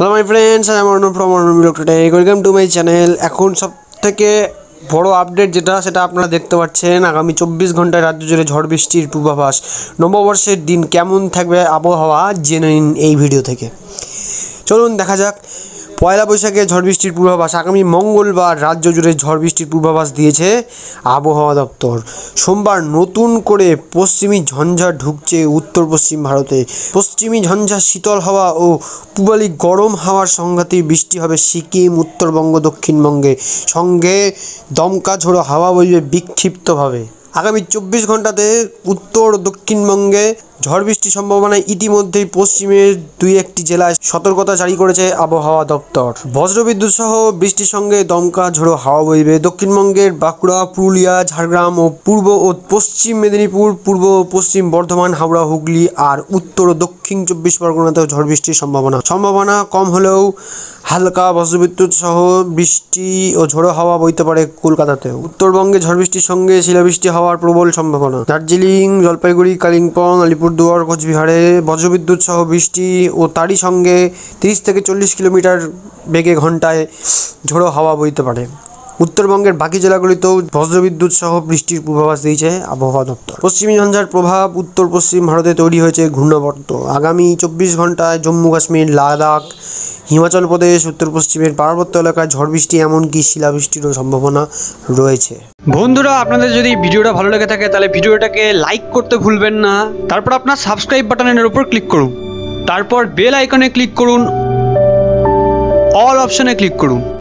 Hello my friends আমি Arnab from Arnab today welcome to my channel এখন সব থেকে বড় আপডেট যেটা, সেটা আপনারা দেখতে পাচ্ছেন। আগামী চব্বিশ ঘন্টায় রাজ্য জুড়ে ঝড় বৃষ্টির পূর্বাভাস। নববর্ষের দিন কেমন থাকবে, আবহাওয়া জেনে নিন এই ভিডিও থেকে। চলুন, দেখা যাক। পয়লা বৈশাখে ঝড় বৃষ্টির পূর্বাভাস। আগামী মঙ্গলবার রাজ্য জুড়ে ঝড় বৃষ্টির পূর্বাভাস দিয়েছে আবহাওয়া দপ্তর। সোমবার নতুন করে পশ্চিমী ঝঞ্ঝা ঢুকছে উত্তর পশ্চিম ভারতে। পশ্চিমী ঝঞ্ঝা শীতল হাওয়া ও পূবালি গরম হাওয়ার সংঘাতে বৃষ্টি হবে সিকিম উত্তরবঙ্গ দক্ষিণবঙ্গে। সঙ্গে দমকা ঝোড়ো হাওয়া বইবে বিক্ষিপ্তভাবে। আগামী চব্বিশ ঘন্টাতে উত্তর দক্ষিণবঙ্গে ঝড় বৃষ্টির সম্ভাবনা ইতিমধ্যেই পশ্চিমের দুই একটি জেলায় সতর্কতা জারি করেছে আবহাওয়া দপ্তর। বজ্রবিদ্যুৎ সহ বৃষ্টির সঙ্গে দমকা ঝোড়ো হাওয়া বইবে। দক্ষিণবঙ্গের বাঁকুড়া, পুরুলিয়া, ঝাড়গ্রাম ও পূর্ব ও পশ্চিম মেদিনীপুর, পূর্ব ও পশ্চিম বর্ধমান, হাওড়া, হুগলি আর উত্তর ও দক্ষিণ চব্বিশ পরগনাতেও ঝড় বৃষ্টির সম্ভাবনা। সম্ভাবনা কম হলেও হালকা বজ্রবিদ্যুৎ সহ বৃষ্টি ও ঝোড়ো হাওয়া বইতে পারে কলকাতাতেও। উত্তরবঙ্গে ঝড় বৃষ্টির সঙ্গে শিলাবৃষ্টি হওয়ার প্রবল সম্ভাবনা। দার্জিলিং, জলপাইগুড়ি, কালিম্পং, আলিপুরদুয়ার, কোচবিহারে বজ্রবিদ্যুৎ সহ বৃষ্টি ও তারই সঙ্গে তিরিশ থেকে চল্লিশ কিলোমিটার বেগে ঘন্টায় ঝোড়ো হাওয়া বইতে পারে। উত্তরবঙ্গের বাকি জেলাগুলিতেও বজ্রবিদ্যুৎ সহ বৃষ্টির পূর্বাভাস দিয়েছে আবহাওয়া দপ্তর। পশ্চিমী ঝঞ্ঝার প্রভাব উত্তর পশ্চিম ভারতে তৈরি হয়েছে ঘূর্ণাবর্ত। আগামী চব্বিশ ঘন্টায় জম্মু কাশ্মীর লাদাখ হিমাচল প্রদেশ, উত্তর পশ্চিমের পার্বত্য এলাকায় ঝড় বৃষ্টি, এমনকি শিলাবৃষ্টিরও সম্ভাবনা রয়েছে। বন্ধুরা, আপনাদের যদি ভিডিওটা ভালো লেগে থাকে, তাহলে ভিডিওটাকে লাইক করতে ভুলবেন না। তারপর আপনার সাবস্ক্রাইব বাটনের উপর ক্লিক করুন। তারপর বেল আইকনে ক্লিক করুন। অল অপশনে ক্লিক করুন।